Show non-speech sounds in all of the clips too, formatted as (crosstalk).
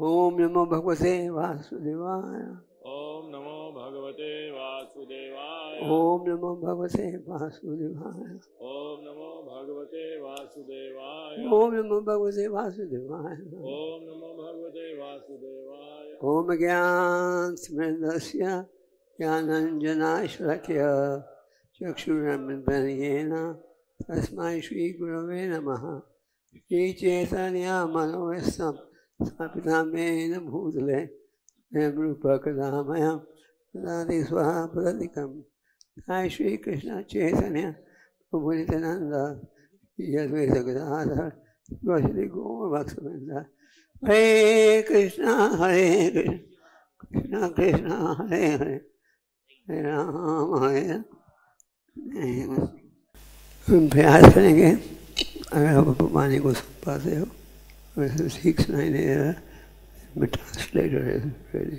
ओम नमो भगवते वासुदेवाय। ओम नमो भगवते वासुदेवाय। ओम नमो भगवते वासुदेवाय। ओम नमो भगवते वासुदेवाय। ओम नमो भगवते वासुदेवाय। ओम नमो भगवते वासुदेवाय। ओम ज्ञान स्मृतस्य ज्ञानञ्जनाश्रक्य चक्षुरन्मन्येन तस्मै श्रीगुरवे नमः। श्रीचैतन्या मनोवस्थं स्थापितां येन भूतले स्वयं रूपकदामयं ददाति स्वाहा प्रदिकं जय श्रीकृष्ण चैतन्य प्रभुनित्यानन्द यद्वैत गदाधर श्री गौरभक्तवृन्द हरे कृष्णा, हरे कृष्ण कृष्ण कृष्ण, हरे हरे। हरे राम, हरे। हम प्रयास करेंगे, अगर आप वाणी को सुन पाते हो। दे रहा मैं ट्रांसलेटर है रेडी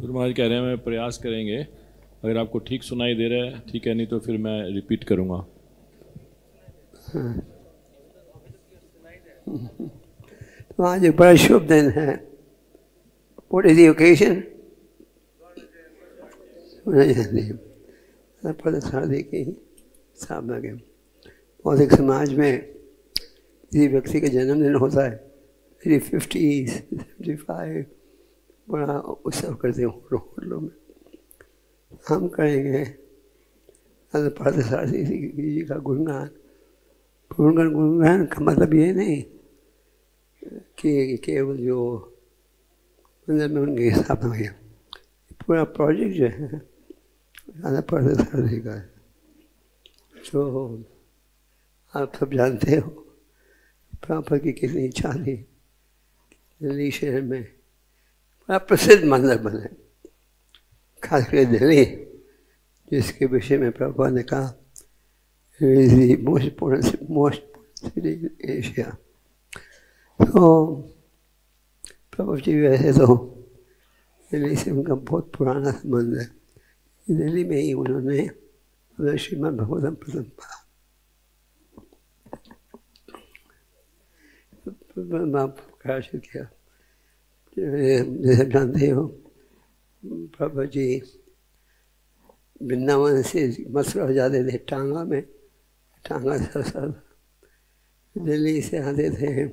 गुरु महाराज कह रहे हैं, मैं प्रयास करेंगे। अगर आपको ठीक सुनाई दे रहा है, ठीक है, नहीं तो फिर मैं रिपीट करूँगा. तो आज एक बड़ा शुभ दिन है। What is the occasion? पद शादी की स्थापना के। बौद्धिक समाज में किसी व्यक्ति का जन्मदिन होता है, मेरी फिफ्टी सेवेंटी फाइव बड़ा उत्सव करते हैं होटलों में। हम करेंगे पार्थसारथी जी का गुणगान गुणगान गुणगान का मतलब ये नहीं कि केवल जो मंदिर में उनकी स्थापना हुई पूरा प्रोजेक्ट जो है ज़्यादा पार्थसारथी का है। तो आप सब जानते हो प्रापर की कितनी थी दिल्ली शहर में। बड़ा प्रसिद्ध मंदिर बने खासकर दिल्ली, जिसके विषय में प्रभा ने कहा मोस्ट मोस्ट सिटी एशिया। तो प्रभु जी वैसे तो दिल्ली से उनका बहुत पुराना संबंध है। दिल्ली में ही उन्होंने श्रीमद भगवतम प्रथम पढ़ा प्रकाशित किया। जानते हो प्रभु जी वृंदावन से मथुरा जाते थे, टांगा में, टांगा सर दिल्ली से आते थे,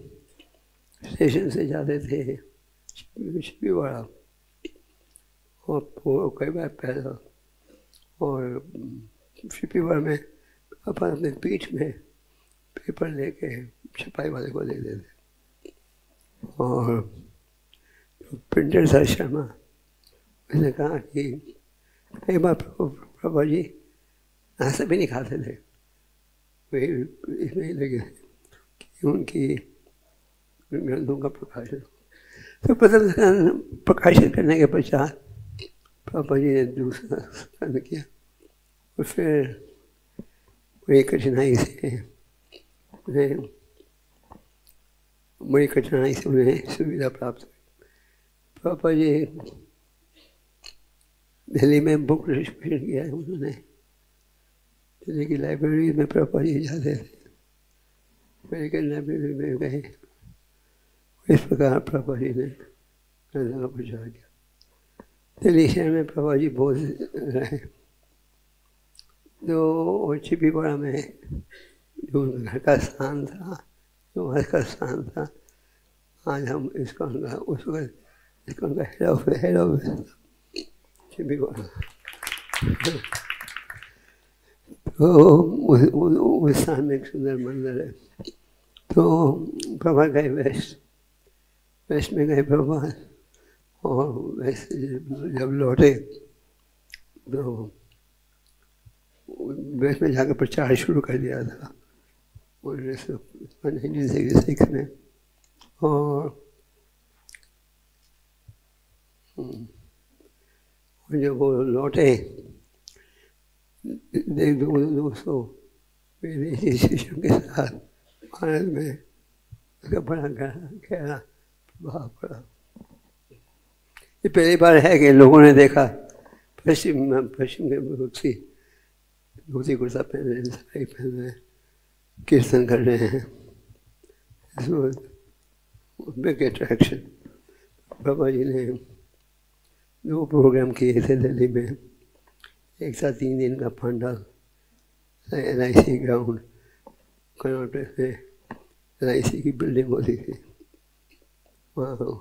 स्टेशन से जाते थे शिपीवाड़ा और कई बार पैदल। और शिपीवाड़ा में अपन अपने पीठ में पेपर लेके छपाई वाले को दे देते और प्रिंटर था शर्मा उसने कहा कि कई बार प्रभा जी नाश्ता भी नहीं खाते थे वे इसमें ही लगे कि उनकी ग्रंथों का प्रकाशन तो प्रथम प्रकाशित करने के पश्चात पापा जी ने दूसरा कर्म किया और फिर बड़ी कठिनाई से उन्हें बड़ी कठिनाई से उन्हें सुविधा प्राप्त हुई। पापा जी, दिल्ली में बुक रजिस्ट्रेशन किया है उन्होंने। दिल्ली की लाइब्रेरी में पापा जी जाते थे अमेरिकन लाइब्रेरी में गए। इस प्रकार पापा जी ने का प्रचार किया। दिल्ली शहर में पापा जी बहुत रहे। जो चिपीपाड़ा में जो घर का स्थान था जो का स्थान था। आज हम इसका उनका उस वक्त इसका हेड ऑफ़िस तो उस उस स्थान में एक सुंदर मंदिर है। तो प्रभा गए वेस्ट वेस्ट में गए प्रभा, और वेस्ट जब लौटे तो वेस्ट में जाकर प्रचार शुरू कर दिया था। उन्नीस सौ नाइनटीन सिक्सटी सिक्स में और जब वो लौटे, देख दो दोस्तों विदेशी शिष्यों के साथ भारत में उसका बड़ा गहरा प्रभाव पड़ा। ये पहली बार है कि लोगों ने देखा, पश्चिम पश्चिम के व्यक्ति धोती कुर्ता पहन, साड़ी हैं कीर्तन कर रहे हैं। बिग अट्रैक्शन बाबा जी ने दो प्रोग्राम किए थे दिल्ली में, एक साथ तीन दिन का pandal L I C ground Karnataka में एल आई सी की बिल्डिंग होती थी। वहाँ हो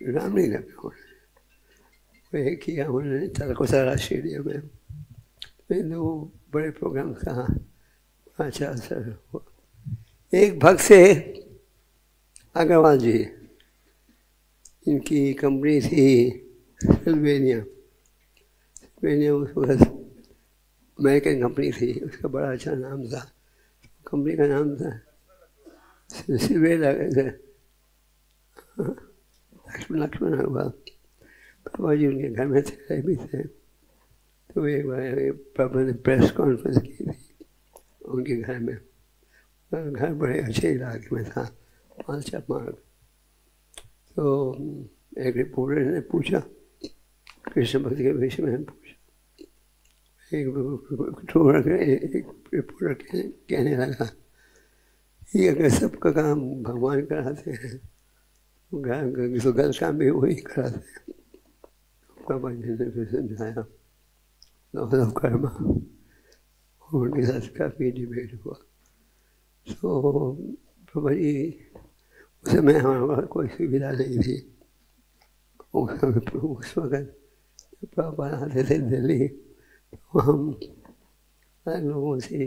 रामलीला में हो वही किया उन्होंने तलकोसारा स्टेडियम में फिर वो बड़े प्रोग्राम का अच्छा हुआ एक भक्त से अग्रवाल जी। इनकी कंपनी थी सिल्वेनिया। सिल्वेनिया उस वक्त अमेरिकन कंपनी थी, उसका बड़ा अच्छा नाम था। कंपनी का नाम था सिल्वे लक्ष्मण लक्ष्मण हुआ पापा जी उनके घर में थे भी थे। तो एक बार पापा ने प्रेस कॉन्फ्रेंस की थी, उनके घर में। घर बड़े अच्छे इलाके में था, पाँच मार्ग। तो एक रिपोर्टर ने पूछा, कृष्ण भक्ति के विषय में पूछा। एक रिपोर्टर कहने लगा कि अगर सबका काम भगवान कराते हैं तो गलत काम भी वही कराते हैं। बाबा जी ने फिर समझाया कर्मा। उनके साथ काफ़ी डिबेट हुआ तो जी, उस समय हमारे पास कोई सुविधा नहीं थी। उस वक्त पापा आते थे दिल्ली तो हम लोगों से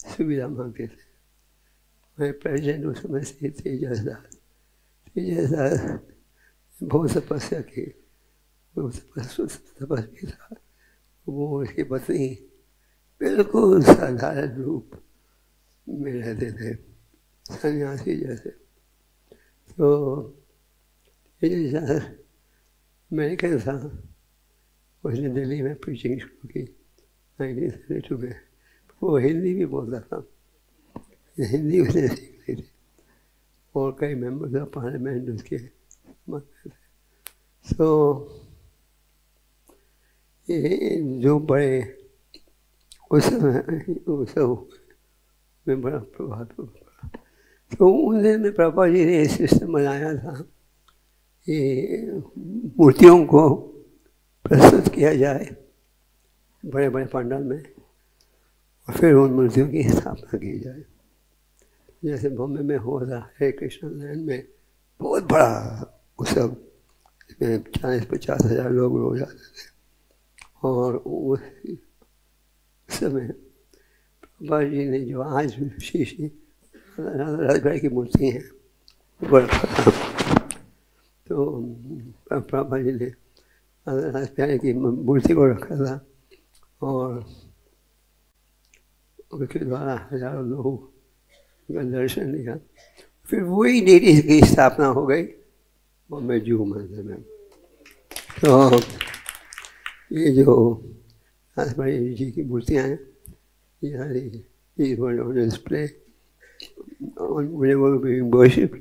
सुविधा मांगते थे। मैं प्रेसिडेंट उस समय से तेजस दास तेजस दास बहुत तपस्या की। बहुत तपस्या था। वो उसकी पत्नी बिल्कुल साधारण रूप में रहते थे, सन्यासी जैसे। तो तेजस अमेरिकन था उसने दिल्ली में प्रीचिंग शुरू की, नाइनटीन सेवेंटी टू में। वो हिंदी भी बोलता था। हिंदी उसने सीख ली थी। और कई मेंबर्स ऑफ़ पार्लियामेंट उसके मानते थे। तो ये जो बड़े उस समय उस में बड़ा प्रभाव पड़ा तो उन दिन में पापा जी ने सिस्टम बनाया था कि मूर्तियों को प्रस्तुत किया जाए बड़े बड़े पंडाल में और फिर उन मूर्तियों की स्थापना की जाए। जैसे बॉम्बे में हो रहा है कृष्ण लैंड में बहुत बड़ा उत्सव चालीस पचास हज़ार लोग रोज आते थे। और उस समय बाबा जी ने जो आज शीशी राजगढ़ की मूर्ति है तो प्रभा जी ने प्यारे की मूर्ति को रखा था और उसके द्वारा हज़ारों लोगों का दर्शन लिया। फिर वही डेटी की स्थापना हो गई। बॉम्बे जू मंदिर में। तो ये जो आसमानी जी की मूर्तियाँ हैं, ये सारी worshipped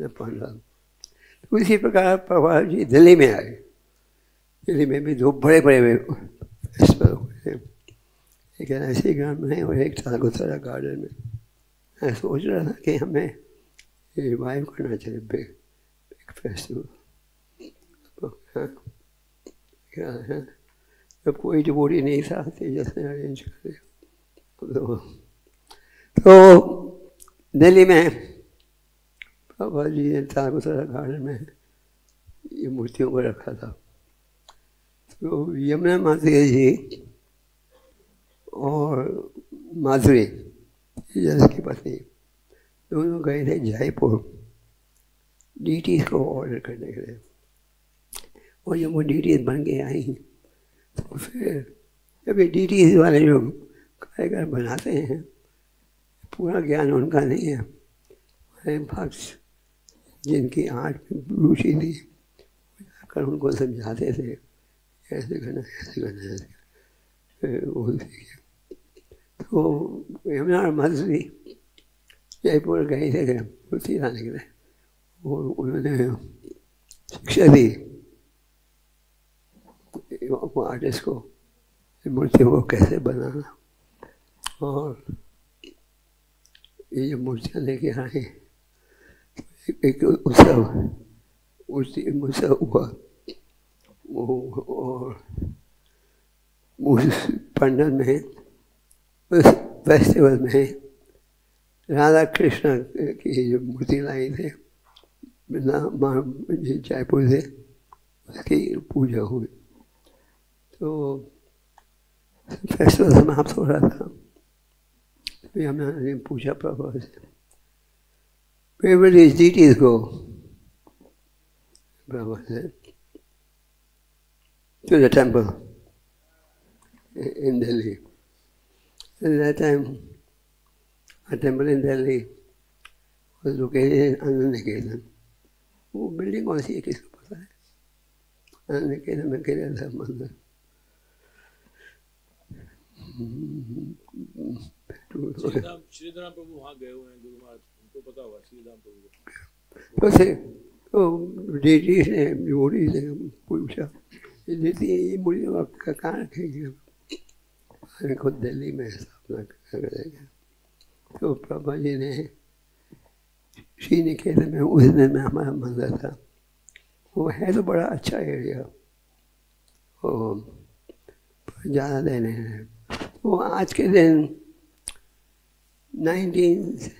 the pandal. तो इसी प्रकार प्रभाव जी दिल्ली में आए। दिल्ली में भी दो बड़े बड़े एक ऐसे ग्राउंड में और एक तालगोतरा गार्डन में। मैं सोच रहा था कि हमें रिवाइव करना चाहिए बिग बिग फेस्टिवल क्या है? जब कोई डिबोटी नहीं था तेजस ने अरेंज कर तो, तो दिल्ली में बाबा जी ने तारकुसरा गार्डन में ये मूर्तियों को रखा था। तो यमुना माधुरी जी और माधुरी जैसे की पत्नी दोनों गए थे जयपुर डी को ऑर्डर करने के लिए। और जब वो डी बन के आई। तो फिर जब ये डी वाले लोग कारीगर बनाते हैं, पूरा ज्ञान उनका नहीं है। हमारे भक्त जिनकी आर्ट में रुचि थी जाकर उनको समझाते थे, ऐसे करना ऐसे करना, ऐसे वो तो यमुना मंत्री जयपुर गए थे मूर्ति लाने के लिए। और उन्होंने शिक्षा दी। आर्टिस्ट को मूर्ति को कैसे बनाना? और ये जो मूर्तियाँ लेके आए एक, उत्सव उस उत्सव हुआ। वो और पंडल में उस फेस्टिवल में राधा कृष्ण की जो मूर्ति लाई थे जयपुर से उसकी पूजा हुई। तो फैसला समाप्त तो हो रहा था। फिर हमने पूछा प्रभा से favourite date is go Prabha से to the temple in Delhi that time a temple in Delhi location Anand Niketan. वो बिल्डिंग कौन सी है, किसको पता है? आनंद निकेतन में गिर था मंदिर। श्रीधराम (laughs) प्रभु वहाँ गए हुए हैं गुरु महाराज। उनको पता होगा प्रभु तो देती ये मुझे आपका कहाँ रखेगी? मैंने खुद दिल्ली में स्थापना करेगा। तो प्रभा जी ने श्री निकेतन में उस दिन में हमारा मंदिर था। वो है तो बड़ा अच्छा एरिया वो ज़्यादा देने हैं। वो आज के दिन 1973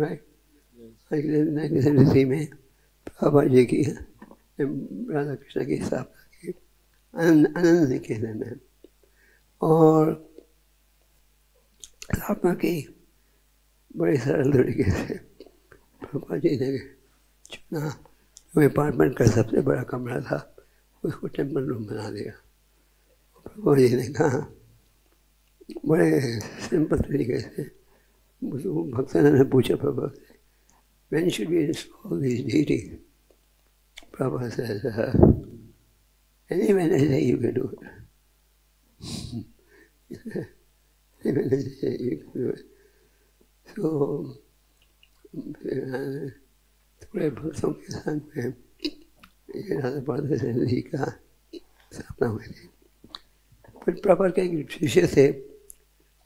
right? आज के दिन 1973 में बाबा जी की राधा कृष्ण की स्थापना की आनंद निकेतन में और स्थापना की बड़े सरल तरीके से पापा जी ने चुना। अपार्टमेंट का सबसे बड़ा कमरा था उसको टेंपल रूम बना दिया। जी ने कहा बड़े सिंपल तरीके से भक्त ने पूछा, प्रभा से when should be all this deity Prabha से एनी मैनेज है यू कैन डू इट मैंने थोड़े भक्तों के साथ में ये ज़्यादा पढ़ते का सपना मैंने फिर प्रभा के शिष्य थे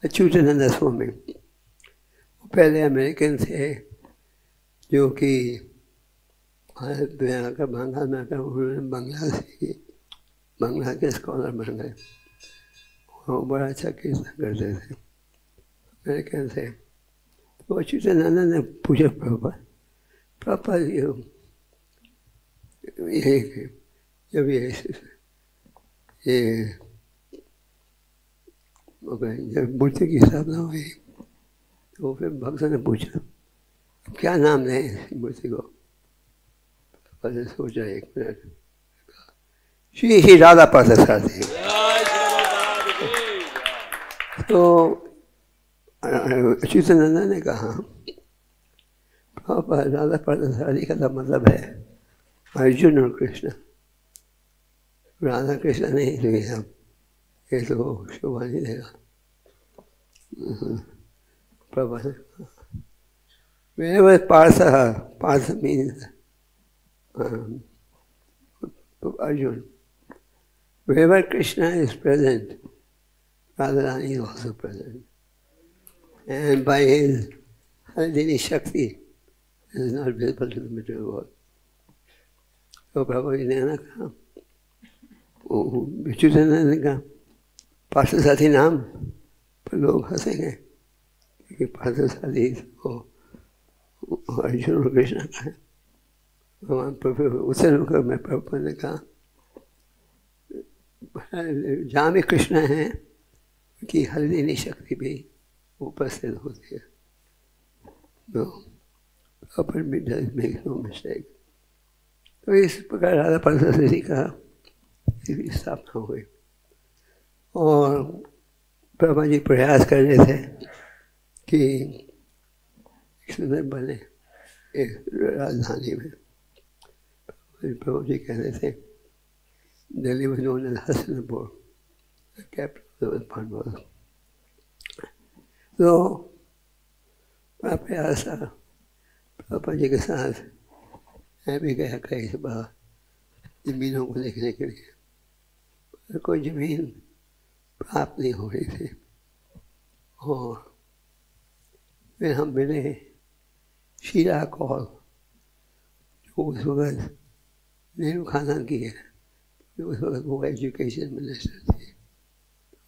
अच्युतानंद स्वामी वो पहले अमेरिकन थे, जो कि भारत में आकर, बंगाल में आकर, उन्होंने बंगला सीखी बंगला के स्कॉलर बन गए। वो बड़ा अच्छा कीर्तन करते थे, अमेरिकन थे। तो अच्युतानंद ने पूछा प्रॉपर प्रॉपर ये ये जब ये ये जब मूर्ति की स्थापना हुई तो फिर भक्तों ने पूछा, क्या नाम दें मूर्ति को? मैंने सोचा, एक मिनट। श्री ही राधा पार्थसारथी तो अच्युतानंद ने कहा राधा पार्थसारथी का तो मतलब है अर्जुन और कृष्ण। राधा कृष्ण नहीं तो ये तो शोभा नहीं देगा प्रभा ने कहा Wherever Partha, Partha means um, Arjun. Wherever Krishna is present, Radharani is also present. And by his Haridini Shakti, he is not visible to the material world. तो प्रभु जी ने कहा विचुचंदन ने कहा पार्थ साथी नाम पर लोग हंसेंगे क्योंकि पार्थ साथी को अर्जुन और कृष्ण का है। भगवान प्रभु, उसे रुकर मैं प्रभु ने कहा, जहाँ भी कृष्ण हैं कि हरिदिनी शक्ति भी उपस्थित होती है। तो no proper make no mistake. तो इस प्रकार राधा परसरी का स्थापना हुई। और जी प्रयास कर रहे थे कि बने एक राजधानी में। प्रभु जी कह रहे थे, दिल्ली में एज हसनपुर पांडव तो बड़ा प्रयास था पापा जी के साथ मैं भी गया कई से बाहर जमीनों को देखने के लिए। कोई ज़मीन प्राप्त नहीं हो रही थी। और फिर हम मिले शीला कौल, जो उस वक्त नेहरू खानदान की है जो उस वक्त वो एजुकेशन मिनिस्टर थे।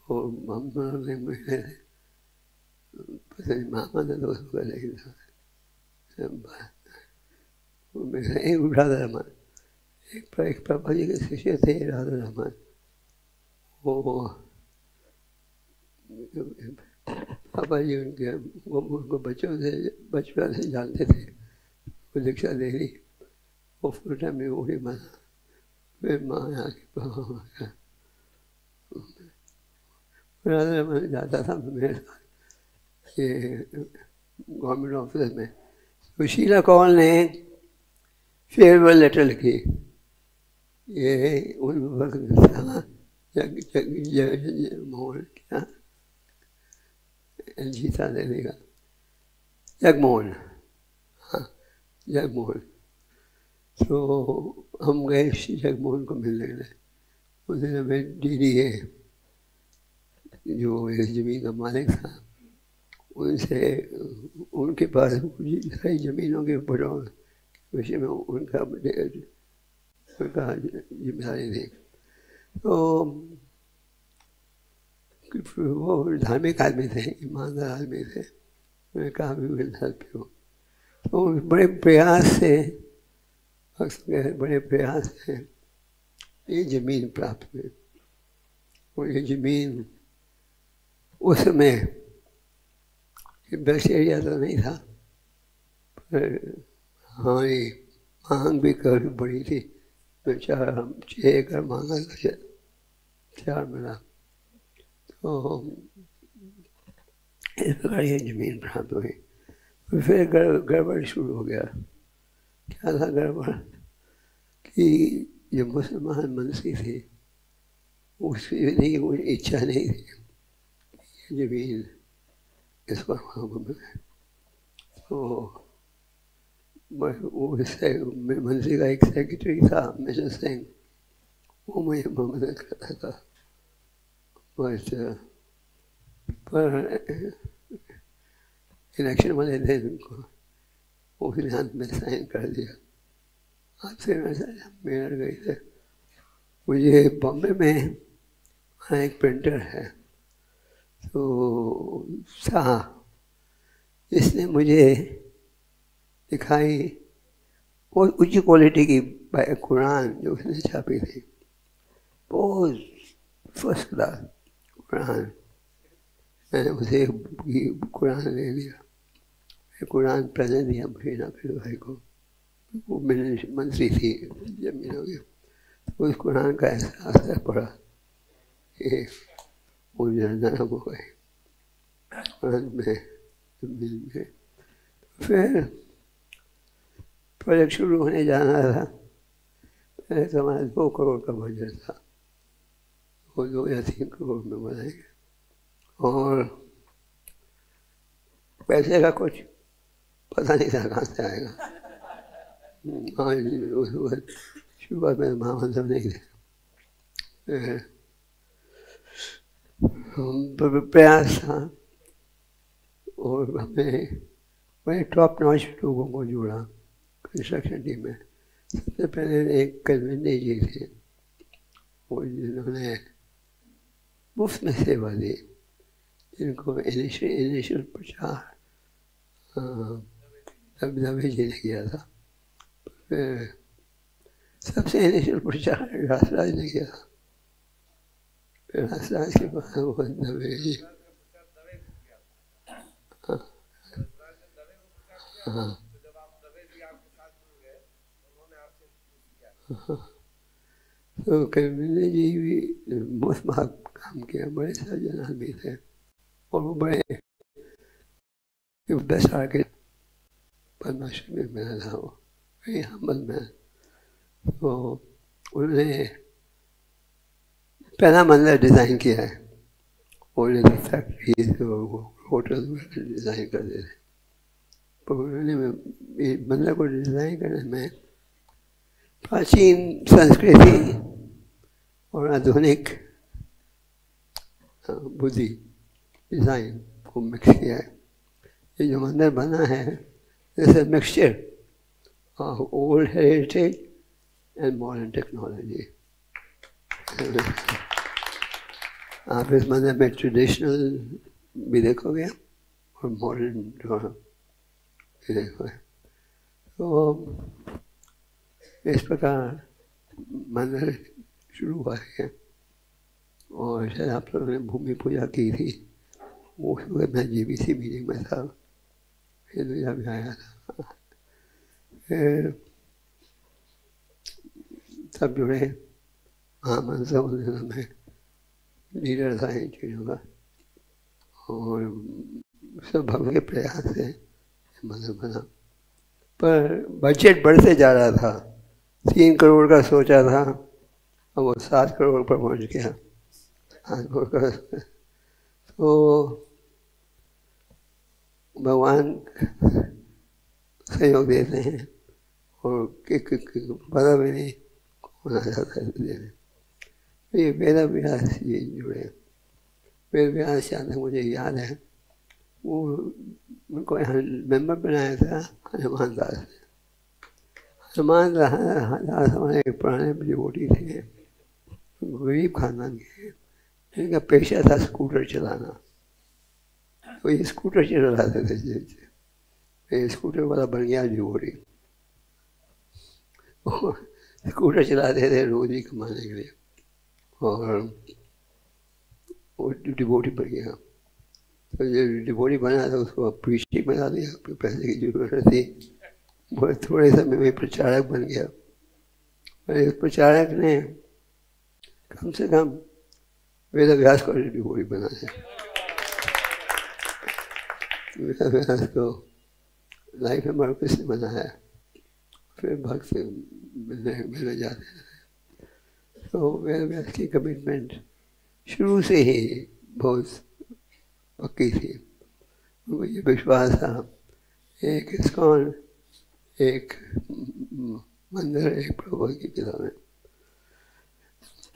और हम दोनों ने मिले, पता नहीं मामा ने तो उस वक्त लेकिन एक राधा रमन एक एक पापा जी के शिष्य थे राधा रमन वो पापा जी उनके, वो, उनको बच्चों से, बचपन से जानते थे। वो दीक्षा दे रही वो फुल टाइम में वही बना। फिर माँ यहाँ आके राधा रमन जाता था मेरे साथ। ये गवर्नमेंट ऑफ़िस में। तो शीला कौल ने फेयरवेल लेटर लिखी। ये उन वक्त था। जग जग जग, मोहन क्या जीता देने का जगमोहन हाँ जगमोहन तो हम गए श्री जगमोहन को मिलने के लिए। उस हमें डी डी ए जो इस ज़मीन का मालिक था, उनसे, उनके पास सारी ज़मीनों के ऊपर विषय में उनका उनका ज़िम्मेदारी थी। तो वो धार्मिक आदमी थे, ईमानदार आदमी थे। मैंने कहा भी विल हेल्प तो बड़े प्रयास से बड़े प्रयास से ये ज़मीन प्राप्त हुई। और ये ज़मीन उस समय बेस्ट एरिया तो नहीं था, पर हाँ ये मांग भी काफ़ी बड़ी थी। तो चार छः एकड़ मांगा था चार मिला। तो इस प्रकार ये ज़मीन प्राप्त हुई फिर गड़बड़ शुरू हो गया। क्या था गड़बड़? कि जो मुसलमान मंत्री थे उसकी नहीं कोई इच्छा नहीं थी ज़मीन हमको मिले तो वो मंत्री का एक सेक्रेटरी था मिशन सिंह, वो मुझे मदद करता था। बट पर इलेक्शन वाले दिन उनको वो सिद्धांत में साइन कर दिया आपसे मेरा गई थे मुझे बॉम्बे में वहाँ एक प्रिंटर है. तो शाह इसने मुझे दिखाई बहुत उच्च क्वालिटी की कुरान जो उसने छापी थी, बहुत फ़र्स्ट क्लास कुरान। मैंने उसे कुरान ले लिया। कुरान प्रेजेंट दिया महीना फिर भाई को। वो मेरे मंत्री थी, जमीनों की उस कुरान का ऐसा असर पड़ा कि वो नरम हो गए कुरान में मिल में फिर प्रोजेक्ट शुरू होने जाना था। पहले तो हमारा दो करोड़ का बजट था। दो या तीन करोड़ में बनाएँगे और पैसे का कुछ पता नहीं था कहाँ से आएगा। हाँ वक्त शुरुआत में महामंत्र नहीं थे। प्रयास था और हमें बड़े टॉप नॉच लोगों को जोड़ा कंस्ट्रक्शन टीम में। सबसे पहले एक कन्वेंडे जी थे, वो जिन्होंने मुफ़्त में सेवा दी जिनको इनिशियल प्रचार दबे जी ने किया था। फिर सबसे इनिशियल प्रचार रासराज ने किया था। फिर रासराज के बाद वो दबे जी। हाँ। हाँ। तो कविंद्र जी भी, बहुत महान काम किया, बड़े सज्जन आदमी थे, और वो बड़े बेस्ट आर्किटेक्ट पद्माश्री में मिला था वो वेरी हम्बल मैन तो उन्होंने पहला मंदिर डिज़ाइन किया है, और फैक्ट्री होटल डिज़ाइन करते थे। पर उन्होंने मंदिर को डिज़ाइन करने में प्राचीन संस्कृति और आधुनिक बुद्धि डिज़ाइन को मिक्स किया है। ये जो मंदिर बना है it's a mixture of old heritage and modern technology आप इस मंदिर में ट्रेडिशनल भी देखोगे और मॉडर्न जो भी देखोगे तो इस प्रकार मंदिर शुरू हुआ है। और शायद आप लोगों ने भूमि पूजा की थी। वो वक्त मैं जी बी सी मीटिंग में था। हिंदुजा भी आया था। फिर सब जुड़े उस दिनों में लीडर था इन चीज़ों का। और सब के प्रयास से मंदिर बना। पर बजट बढ़ते जा रहा था। तीन करोड़ का सोचा था, अब वो सात करोड़ पर पहुँच गया। सात करोड़ का (laughs) तो भगवान सहयोग देते हैं और पता भी नहीं कौन आ जाता है देने ये वेद व्यास ये जुड़े वेद व्यास जहाँ तक मुझे याद है। वो उनको यहाँ मेंबर बनाया था, हनुमान दास ने। हनुमान दास हमारे पुराने डिवोटी थे, गरीब खानदान के। इनका पेशा था स्कूटर चलाना। तो ये स्कूटर चलाते थे ये स्कूटर वाला बन गया डिवोटी स्कूटर चलाते थे रोजी कमाने के लिए। और वो डिवोटी बन गया। तो जो डिवोटी बना था, उसको प्रीचिंग बना दिया पैसे की ज़रूरत थी। वो थोड़े समय में प्रचारक बन गया। और इस प्रचारक ने कम से कम वेद व्यास को डिवोटी बना है वेद व्यास को लाइफ में मर्कस ने बनाया। फिर भक्त मिलने मिलने जाते हैं। तो वेद व्यास की कमिटमेंट शुरू से ही बहुत पक्की थी। उनको ये विश्वास था एक इस्कॉन एक, मंदिर एक प्रभु की किताबें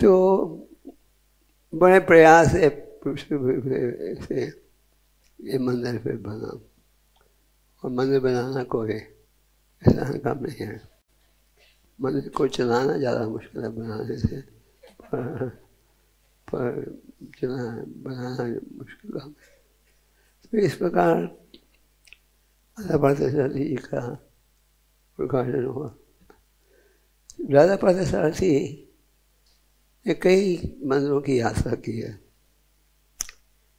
तो बड़े प्रयास से ये मंदिर फिर बना। और मंदिर बनाना कोई आसान काम नहीं है। मंदिर को चलाना ज़्यादा मुश्किल है बनाने से। पर पर चला बनाना मुश्किल काम है। तो इस प्रकार पार्थसारथी जी का प्रकाशन हुआ राधा पार्थसारथी ने कई मंदिरों की यात्रा की है।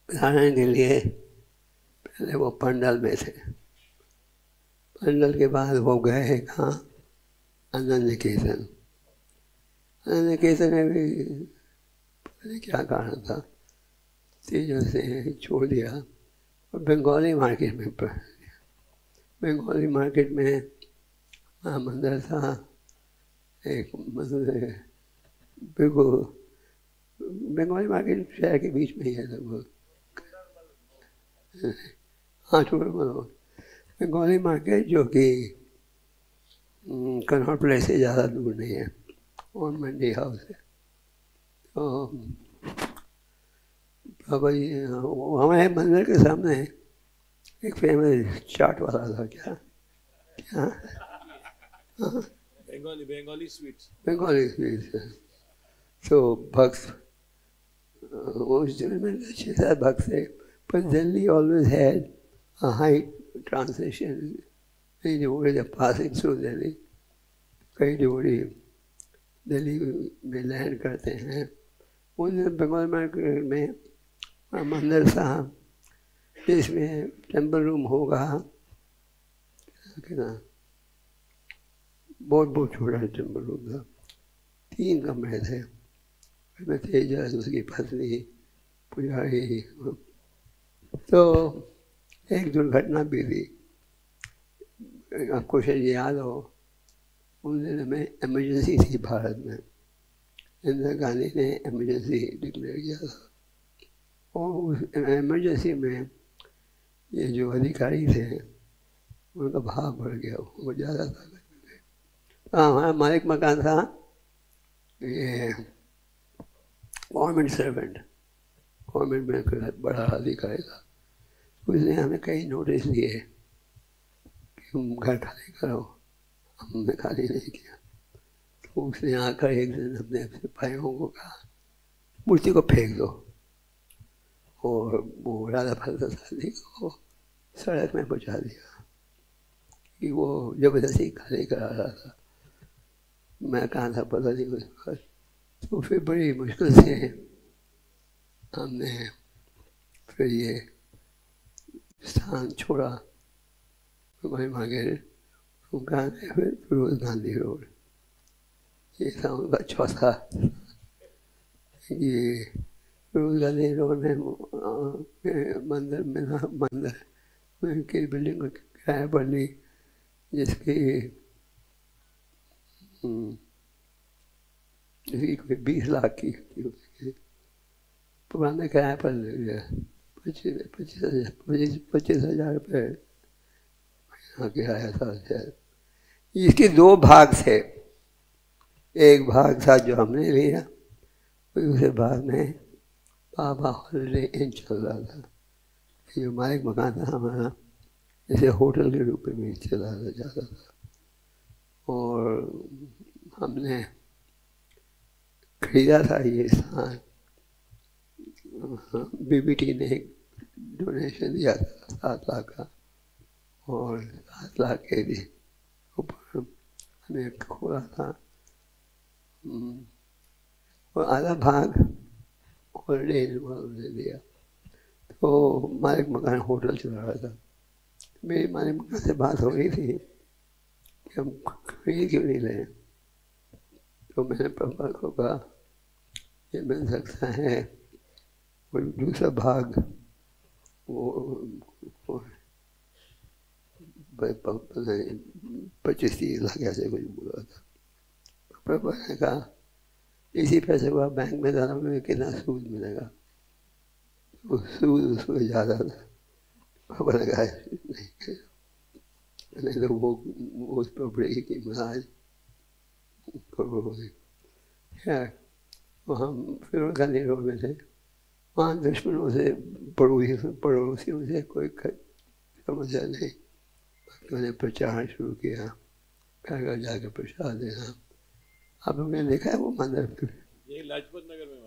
उदाहरण के लिए पहले वो पंडल में थे। पंडल के बाद वो गए हैं कहाँ? आनंद निकेतन आनंद निकेतन में भी क्या कारण था। तेजों से छोड़ दिया और बंगाली मार्केट में पढ़ बंगाली मार्केट में मंदिर था। एक मंदिर बिल्कुल बंगाली मार्केट शहर के बीच में ही है लगभग। हाँ छोड़ बंगाली मार्केट जो कि कन्नौट प्लेस से ज़्यादा दूर नहीं है। और मंडी हाउस है। तो बाबा जी हमारे मंदिर के सामने एक फ़ेमस चाट वाला था। क्या? क्या? बंगाली बंगाली स्वीट्स बंगाली स्वीट्स तो भक्त उस दिन में अच्छे साथ भक्त थे पर Delhi always had a high transition कई डिवोटी जब पासिंग थ्रू दिल्ली कई डिवोटी दिल्ली में लैंड करते हैं. उस दिन बंगाल मार्केट में मंदिर साहब जिसमें टेंपल रूम होगा। क्या कितना बहुत बहुत छोटा टेंपल था तीन कमरे थे उसमें तेजस उसकी पत्नी, पुजारी। तो एक दुर्घटना भी थी आपको शायद याद हो उन दिनों में इमरजेंसी थी भारत में। इंदिरा गांधी ने इमरजेंसी डिक्लेयर किया था। और उस इमरजेंसी में ये जो अधिकारी थे, उनका भाव बढ़ गया, वो ज़्यादा था। हाँ हमारा मालिक मकान था। ये गवर्नमेंट सर्वेंट गवर्नमेंट में बड़ा अधिकारी था उसने हमें कई नोटिस दिए कि तुम घर खाली करो। हमने खाली नहीं किया। तो उसने आकर एक दिन अपने सिपाहियों को कहा, मूर्ति को फेंक दो। और वो राधा प्रसादी को सड़क में पहुँचा दिया कि वो ज़बरदस्ती खाली करा रहा था। मैं कहा था, पता नहीं वक्त तो फिर बड़ी मुश्किल से हमने फिर ये स्थान छोड़ा। वही मांगे कहाँ गए फिर फिरोज गांधी रोड। ये था उनका चौथा। ये फिरोज गांधी रोड में मंदिर में मंदिर में की बिल्डिंग किराया पर ली, जिसकी कोई बीस लाख की पुराने किराए पर पच्चीस पच्चीस हज़ार, पच्चीस पच्चीस हज़ार रुपये महीना किराया था शायद इसके दो भाग थे। एक भाग था जो हमने लिया दूसरे भाग में बाबा हॉलीडे इन चल रहा था। जो मालिक मकान था हमारा जैसे होटल के रूप में चला जाता था। और हमने खरीदा था ये स्थान बीबीटी ने डोनेशन दिया था, सात लाख का। और सात लाख के लिए ऊपर हमने खोला था। और आधा भाग हॉलीडे ने दिया। तो मालिक मकान होटल चला रहा था। मेरी मालिक मकान से बात हो रही थी। कि हम खरीद क्यों नहीं लें तो मैंने पापा को कहा ये मिल सकता है। और दूसरा भाग वो, पच्चीस तीस लाख ऐसे कुछ बोला था। पापा ने कहा इसी पैसे को बैंक में जाना में कितना सूद मिलेगा? वो सूद उसको ज़्यादा था। पापा ने कहा नहीं तो वो, वो उस पर पड़ेगी कि महाराज खैर वो हम फिर गांधी रोड में थे वहाँ दुश्मनों से पड़ोसी पड़ोसियों से कोई समस्या नहीं भक्तों ने प्रचार शुरू किया घर घर जाकर प्रसाद देना आप लोगों ने देखा है वो मंदिर ये लाजपत नगर में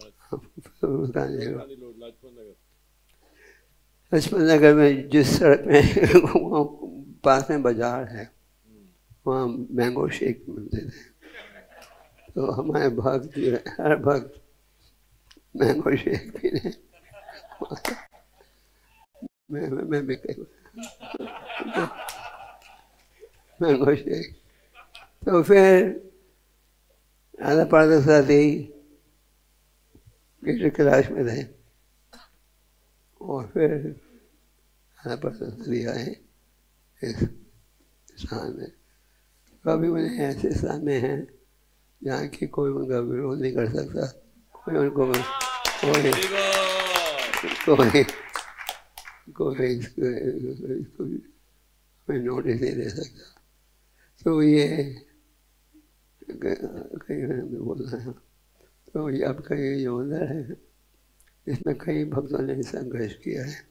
गांधी रोड लाजपत नगर। लाजपत नगर में जिस सड़क में (laughs) वहाँ पास में बाज़ार है, वहाँ मैंगो शेक मिलते थे। तो हमारे भक्त जो है हर भक्त मैंगो शेक पीने। मैं मैं मैं भी कई मैंगो शेक। तो फिर आधा पार्थ साथी किसी क्लास में थे, और फिर आधा साथी आए। स्थान में कभी उन्हें ऐसे स्थान में है, जहाँ की कोई उनका विरोध नहीं कर सकता। कोई उनको कोई कोई कोई कोई नोटिस नहीं दे सकता। तो ये में बोल रहे हैं। तो ये आपका ये जो मंदिर है, इसमें कई भक्तों ने संघर्ष किया है।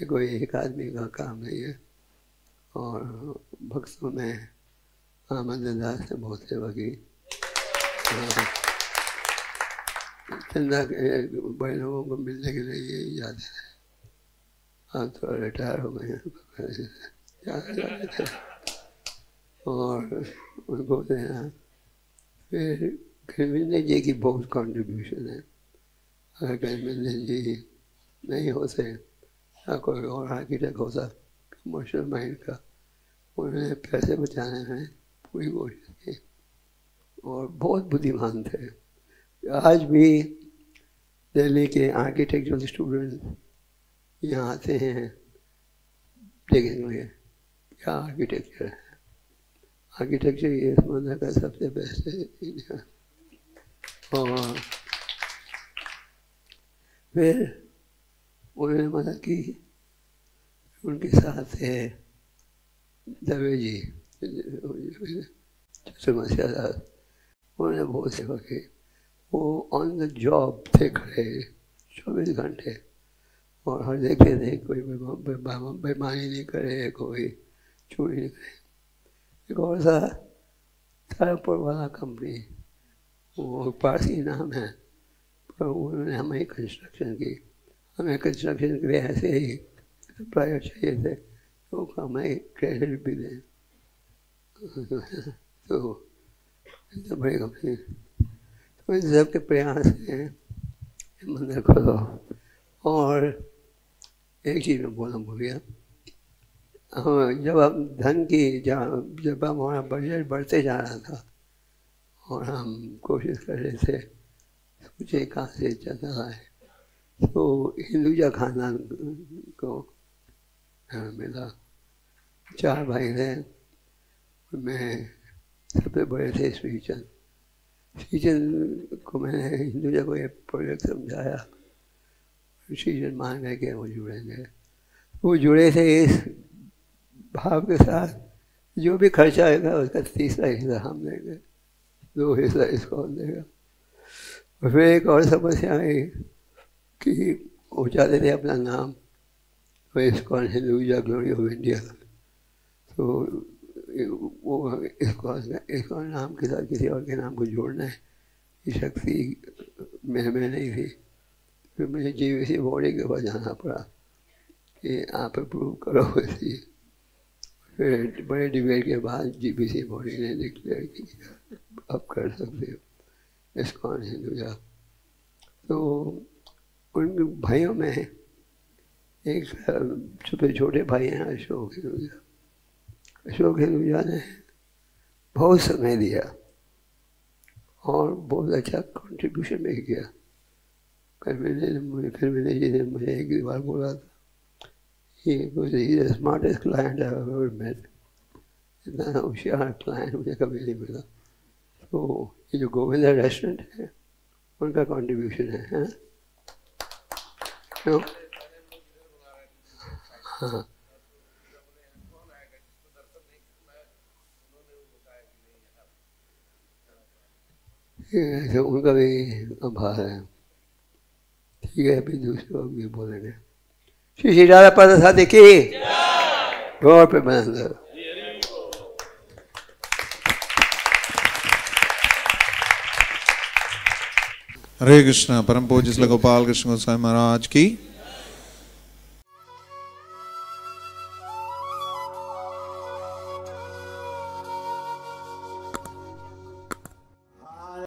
ये कोई एक आदमी का काम नहीं है। और भक्तों में आमंद दास ने बहुत सेवा की चंदा बड़े लोगों को मिलने के लिए ये याद है। आप तो रिटायर हो गए हैं और उनको देना फिर खिलमिंदे जी की बहुत कंट्रीब्यूशन है। अगर खिलमिंदे जी नहीं होते या कोई और आर्किटेक्ट होता कमर्शियल माइंड का उन्होंने पैसे बचाने में पूरी कोशिश की। और बहुत बुद्धिमान थे। आज भी दिल्ली के आर्किटेक्चरल स्टूडेंट यहाँ आते हैं, देखेंगे क्या आर्किटेक्चर है। आर्किटेक्चर ये समझने का सबसे बेस्ट है और फिर उन्होंने मदद की, उनके साथ है दवे जी, समस्या दास उन्होंने बहुत सेवा की। वो ऑन द जॉब थे खड़े चौबीस घंटे। और हर देखे थे, कोई बेमानी नहीं करे, कोई चोरी नहीं करे। एक और सा तारापुर वाला कंपनी वो पारसी नाम है, पर उन्होंने हमें कंस्ट्रक्शन की। हमें कंस्ट्रक्शन के लिए ऐसे ही सप्लायर चाहिए थे। तो हमें क्रेडिट भी दें (laughs) तो बड़ी कंपनी तो इन सब के प्रयास हैं मंदिर खोलो और एक चीज़ में बोलना भूल गया। हाँ जब हम धन की जब हम हमारा बजट बढ़ते जा रहा था, और हम कोशिश कर रहे थे सोचे कहाँ से चल रहा है तो हिंदुजा खानदान को मिला। चार भाई थे मैं सबसे बड़े थे श्रीचंद। श्रीचंद को मैंने हिंदुजा को ये प्रोजेक्ट समझाया। श्रीचंद मान गए कि वो जुड़ेंगे। वो जुड़े थे इस भाव के साथ। जो भी खर्चा आएगा, उसका तीसरा हिस्सा हम देंगे। दो हिस्सा इसको देगा। और फिर एक और समस्या आई कि वो चाहते थे अपना नाम तो इसको हिंदूजा ग्लोरी ऑफ़ इंडिया तो वो इसको इसको नाम के साथ किसी और के नाम को जोड़ना है? ये शक्ति मेरे में नहीं थी। फिर मुझे जी बॉडी के पास जाना पड़ा कि आप अप्रूव करो इसलिए फिर बड़े डिबेट के बाद जी बी सी बॉडी ने डिक्लेयर किया अब कर सकते हो। इस्कॉन हिंदुजा तो उन भाइयों में एक सबसे छोटे भाई हैं अशोक हिंदुजा अशोक हिंदुजा ने बहुत समय दिया और बहुत अच्छा कंट्रीब्यूशन भी किया। फिर मैंने मुझे फिर मैंने जी ने मुझे एक बार बोला था smartest client I've ever इतना होशियार क्लाइंट मुझे कभी नहीं मिला। तो ये जो गोविंदा रेस्टोरेंट है उनका कंट्रीब्यूशन है, है? क्यों? हाँ। तो उनका भी आभार है। ठीक है, अभी दूसरे लोग भी बोलेंगे। श्री श्री राधा पद साधि की गौर पे बंद। हरे कृष्णा परम पूज्य गोपाल कृष्ण गोस्वामी महाराज की।